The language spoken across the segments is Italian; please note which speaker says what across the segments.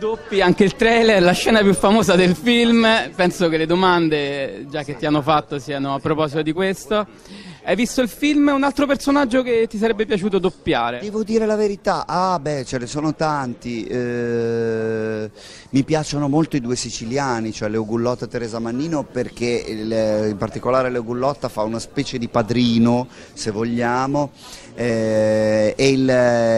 Speaker 1: Doppi anche il trailer, la scena più famosa del film. Penso che le domande già che ti hanno fatto siano a proposito di questo. Hai visto il film? Un altro personaggio che ti sarebbe piaciuto doppiare?
Speaker 2: Devo dire la verità, ah beh, ce ne sono tanti. Eh, mi piacciono molto i due siciliani, cioè Leo Gullotta e Teresa Mannino, perché il- in particolare Leo Gullotta fa una specie di padrino, se vogliamo, eh, il,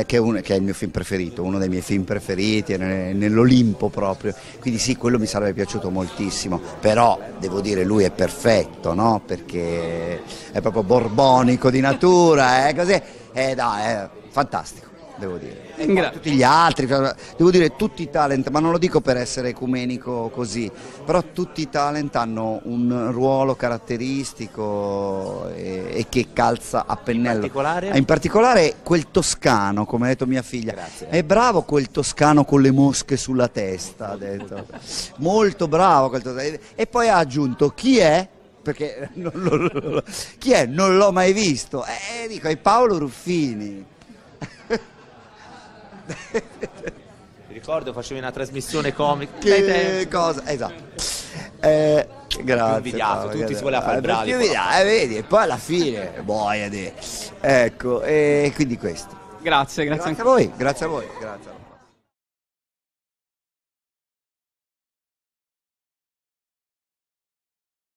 Speaker 2: che, è un- che è il mio film preferito, uno dei miei film preferiti, nell'Olimpo proprio. Quindi sì, quello mi sarebbe piaciuto moltissimo, però devo dire lui è perfetto, no? Perché è proprio borbonico di natura, è così, è, no, è fantastico, devo dire. E
Speaker 1: Gra-
Speaker 2: tutti gli altri, cioè, devo dire tutti i talent, ma non lo dico per essere ecumenico così, però tutti i talent hanno un ruolo caratteristico e, e che calza a pennello.
Speaker 3: particolare?
Speaker 2: In particolare quel toscano, come ha detto mia figlia.
Speaker 3: Grazie.
Speaker 2: È bravo quel toscano con le mosche sulla testa, ha detto. Molto bravo quel toscano. E poi ha aggiunto chi è? Perché non lo- chi è? Non l'ho mai visto. Eh, dico, è Paolo Ruffini.
Speaker 3: Mi ricordo facevi una trasmissione comica.
Speaker 2: Che cosa? Esatto. Eh, grazie.
Speaker 3: invidiato,
Speaker 2: Paolo,
Speaker 3: tutti
Speaker 2: grazie.
Speaker 3: si voleva fare
Speaker 2: Eh,
Speaker 3: bravi,
Speaker 2: più
Speaker 3: però.
Speaker 2: invidiato, eh, vedi, e poi alla fine, boia di. Ecco, e quindi questo.
Speaker 1: Grazie, grazie
Speaker 2: Grazie a voi, grazie a voi. Grazie a voi.